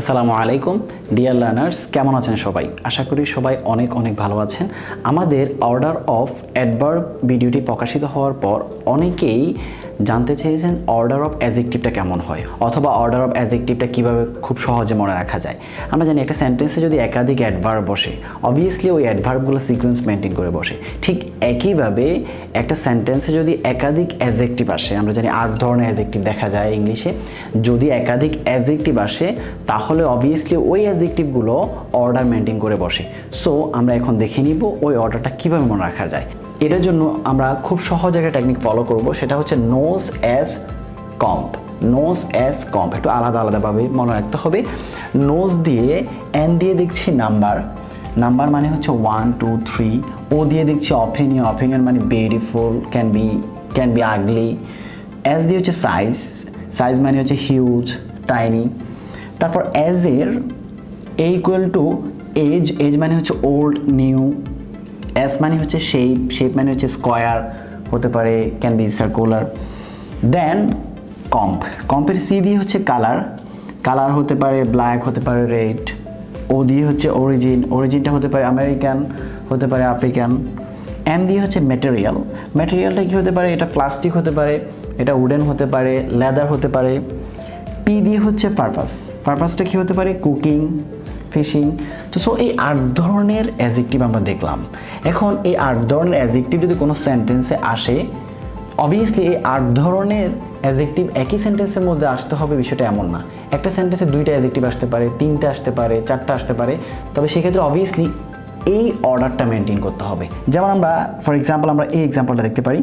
আসসালামু আলাইকুম। Dear learners কেমন আছেন সবাই? আশা করি সবাই অনেক অনেক ভালো আছেন। আমাদের অর্ডার অফ অ্যাডভার্ব ভিডিওটি প্রকাশিত হওয়ার পর অনেকেই জানতে চেয়েছেন অর্ডার অফ অ্যাজেক্টিভটা কেমন হয়, অথবা অর্ডার অফ অ্যাজেক্টিভটা কীভাবে খুব সহজে মনে রাখা যায়। আমরা জানি একটা সেন্টেন্সে যদি একাধিক অ্যাডভার্ব বসে অবভিয়াসলি ওই অ্যাডভার্বগুলো সিকোয়েন্স মেনটেন করে বসে। ঠিক একইভাবে একটা সেন্টেন্সে যদি একাধিক অ্যাজেক্টিভ আসে, আমরা জানি আট ধরনের অ্যাজেক্টিভ দেখা যায় ইংলিশে, যদি একাধিক অ্যাজেক্টিভ আসে, তাহলে অবভিয়াসলি ওই অ্যাজেক্টিভগুলো অর্ডার মেনটেন করে বসে। সো আমরা এখন দেখে নিব ওই অর্ডারটা কীভাবে মনে রাখা যায়। এটার জন্য আমরা খুব সহজ একটা টেকনিক ফলো করব, সেটা হচ্ছে nos as comp nos as comp একটু আলাদা আলাদাভাবে মনে রাখতে হবে। নোজ দিয়ে এন দিয়ে দেখছি নাম্বার নাম্বার মানে হচ্ছে ওয়ান টু থ্রি ও দিয়ে দেখছি অপিনিয়ন অপিনিয়ন মানে beautiful can be can be ugly S দিয়ে হচ্ছে সাইজ সাইজ মানে হচ্ছে হিউজ টাইনি তারপর অ্যাজ এর A equal to age age মানে হচ্ছে ওল্ড নিউ এস মানে হচ্ছে শেপ শেপ মানে হচ্ছে স্কোয়ার হতে পারে can be circular then comp কম্পের C দিয়ে হচ্ছে কালার কালার হতে পারে ব্ল্যাক হতে পারে রেড ও দিয়ে হচ্ছে অরিজিন অরিজিনটা হতে পারে আমেরিকান হতে পারে আফ্রিকান এম দিয়ে হচ্ছে ম্যাটেরিয়াল ম্যাটেরিয়ালটা কী হতে পারে? এটা প্লাস্টিক হতে পারে, এটা উডেন হতে পারে লেদার হতে পারে। পি দিয়ে হচ্ছে পারপাস পারপাসটা কী হতে পারে? কুকিং ফিশিং তো সো এই আট ধরনের অ্যাজেক্টিভ আমরা দেখলাম। এখন এই আট ধরনের অ্যাজেক্টিভ যদি কোনো সেন্টেন্সে আসে অবভিয়াসলি এই আট ধরনের অ্যাজেক্টিভ একই সেন্টেন্সের মধ্যে আসতে হবে, বিষয়টা এমন না। একটা সেন্টেন্সে দুইটা অ্যাজেক্টিভ আসতে পারে, তিনটা আসতে পারে, চারটা আসতে পারে, তবে সেক্ষেত্রে অবভিয়াসলি এই অর্ডারটা মেনটেন করতে হবে। যেমন আমরা ফর এক্সাম্পল আমরা এই এক্সাম্পলটা দেখতে পারি।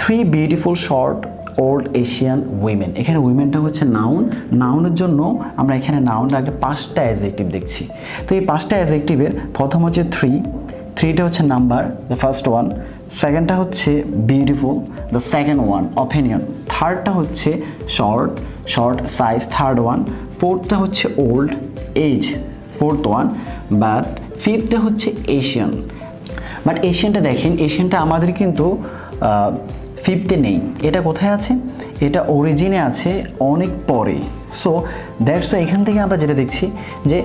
Three beautiful short old Asian women এখানে উইমেনটা হচ্ছে নাউন নাউনের জন্য আমরা এখানে নাউন রাখলে পাঁচটা অ্যাজেক্টিভ দেখছি। তো এই পাঁচটা অ্যাজেক্টিভের প্রথম হচ্ছে থ্রি থ্রিটা হচ্ছে নাম্বার দ্য ফার্স্ট ওয়ান সেকেন্ডটা হচ্ছে beautiful the second one opinion থার্ডটা হচ্ছে short short size third one ফোর্থটা হচ্ছে old age fourth one but ফিফথটা হচ্ছে এশিয়ান বাট এশিয়ানটা দেখেন এশিয়ানটা আমাদের কিন্তু ফিফথে নেই। এটা কোথায় আছে? এটা অরিজিনে আছে অনেক পরে। সো দ্যাটস এখান থেকে আমরা যেটা দেখছি যে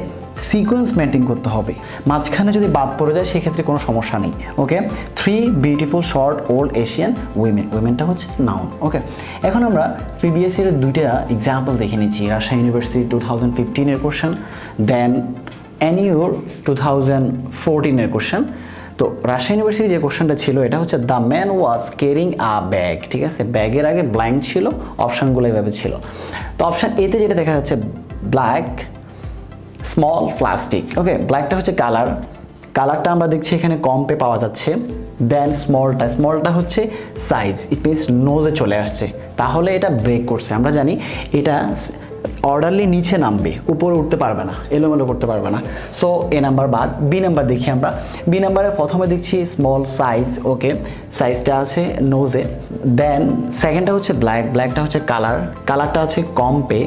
সিকোয়েন্স মেনটেন করতে হবে। মাঝখানে যদি বাদ পড়ে যায়, সেক্ষেত্রে কোনো সমস্যা নেই। Okay three beautiful short old Asian women উইমেনটা হচ্ছে নাউন ওকে এখন আমরা প্রিভিয়াস ইয়ারের দুইটা এক্সাম্পল দেখে নিচ্ছি। রাজশাহী ইউনিভার্সিটি টু থাউজেন্ড ফিফটিনের কোশ্চেন দেন অ্যানিওর টু থাউজেন্ড ফোরটিনের কোশ্চেন তো রাজশাহী ইউনিভার্সিটি যে কোশ্চেনটা ছিল, এটা হচ্ছে the man was carrying a bag ঠিক আছে? ব্যাগের আগে ব্ল্যাঙ্ক ছিল অপশানগুলো এভাবে ছিল। তো অপশান এতে যেটা দেখা যাচ্ছে ব্ল্যাক স্মল প্লাস্টিক ওকে ব্ল্যাকটা হচ্ছে কালার কালারটা আমরা দেখছি এখানে কম্পে পাওয়া যাচ্ছে। দেন স্মলটা স্মলটা হচ্ছে সাইজ ইট মিনস নোজে চলে আসছে। তাহলে এটা ব্রেক করছে। আমরা জানি এটা অর্ডারলি নিচে নামবে, উপরে উঠতে পারবে না, এলোমেলো করতে পারবে না। সো এ নাম্বার বাদ বি নাম্বার দেখি আমরা। বি নাম্বারে প্রথমে দেখছি স্মল সাইজ ওকে সাইজটা আছে নোজে দেন সেকেন্ডটা হচ্ছে ব্ল্যাক ব্ল্যাকটা হচ্ছে কালার কালারটা আছে কম্পে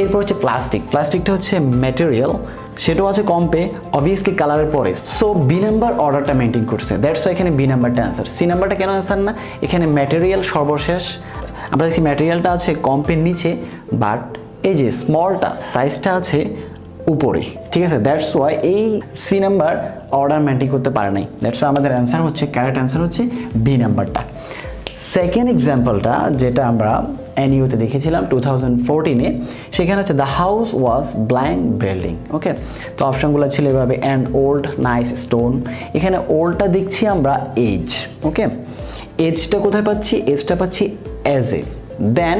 এরপর হচ্ছে প্লাস্টিক প্লাস্টিকটা হচ্ছে ম্যাটেরিয়াল সেটাও আছে কম্পে অবভিয়াসলি কালারের পরে। সো বি নাম্বার অর্ডারটা মেনটেন করছে। দ্যাটস এখানে বি নাম্বারটা অ্যান্সার সি নাম্বারটা কেন অ্যান্সার না? এখানে ম্যাটেরিয়াল সর্বশেষ, আমরা দেখছি ম্যাটেরিয়ালটা আছে কম্পের নিচে বাট এই যে স্মলটা সাইজটা আছে উপরে ঠিক আছে? দ্যাটস ওয়াই এই সি নাম্বার অর্ডার মেনটেন করতে পারে নাই। দ্যাটস আমাদের অ্যান্সার হচ্ছে ক্যারেক্ট অ্যান্সার হচ্ছে বি নাম্বারটা সেকেন্ড এক্সাম্পলটা যেটা আমরা এনইউতে দেখেছিলাম টু থাউজেন্ড ফোরটিনে সেখানে হচ্ছে the house was blank building okay তো অপশানগুলো ছিল এভাবে অ্যান্ড ওল্ড নাইস স্টোন এখানে ওল্ডটা দেখছি আমরা এজ ওকে এজটা কোথায় পাচ্ছি? এজটা পাচ্ছি অ্যাজ এ দেন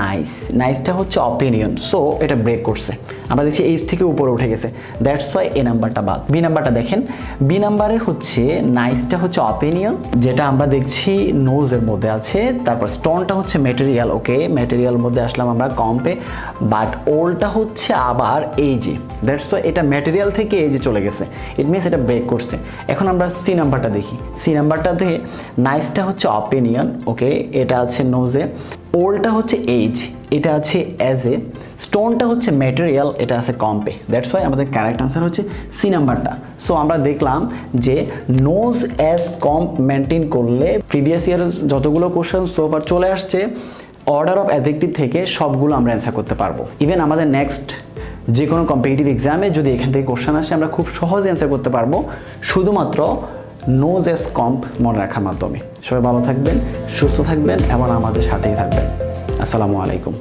নাইস নাইসটা হচ্ছে অপিনিয়ন সো এটা ব্রেক করছে। আমরা দেখছি এইচ থেকে উপরে উঠে গেছে। দ্যাটস ওয়াই এ নাম্বারটা বাদ। বি নাম্বারটা দেখেন। বি নাম্বারে হচ্ছে নাইসটা হচ্ছে অপিনিয়ন যেটা আমরা দেখছি নোজের মধ্যে আছে। তারপর স্টোনটা হচ্ছে মেটেরিয়াল ওকে মেটেরিয়াল মধ্যে আসলাম আমরা কম্পে বাট ওল্ডটা হচ্ছে আবার এই এইজে দ্যাটস ওয়াই এটা মেটেরিয়াল থেকে এইজে চলে গেছে। ইট মিনস এটা ব্রেক করছে। এখন আমরা সি নাম্বারটা দেখি। সি নাম্বারটাতে নাইসটা হচ্ছে অপিনিয়ন ওকে এটা আছে নোজে ওল্ডটা হচ্ছে এইজ এটা আছে অ্যাজ এ স্টোনটা হচ্ছে ম্যাটেরিয়াল এটা আছে কম্পে দ্যাটস ওয়াই আমাদের ক্যারেক্ট আনসার হচ্ছে সি নাম্বারটা সো আমরা দেখলাম যে নোজ অ্যাজ কম্প মেনটেন করলে প্রিভিয়াস ইয়ার যতগুলো কোশ্চেন সোফার চলে আসছে অর্ডার অফ অ্যাজেক্টিভ থেকে সবগুলো আমরা অ্যান্সার করতে পারব। ইভেন আমাদের নেক্সট যে কোনো কম্পিটিটিভ এক্সামে যদি এখান থেকে কোশ্চেন আসে, আমরা খুব সহজে অ্যান্সার করতে পারব। শুধুমাত্র নোজ এস কম্প মনে রাখার মাধ্যমে। সবাই ভালো থাকবেন, সুস্থ থাকবেন এবং আমাদের সাথেই থাকবেন। আসসালামু আলাইকুম।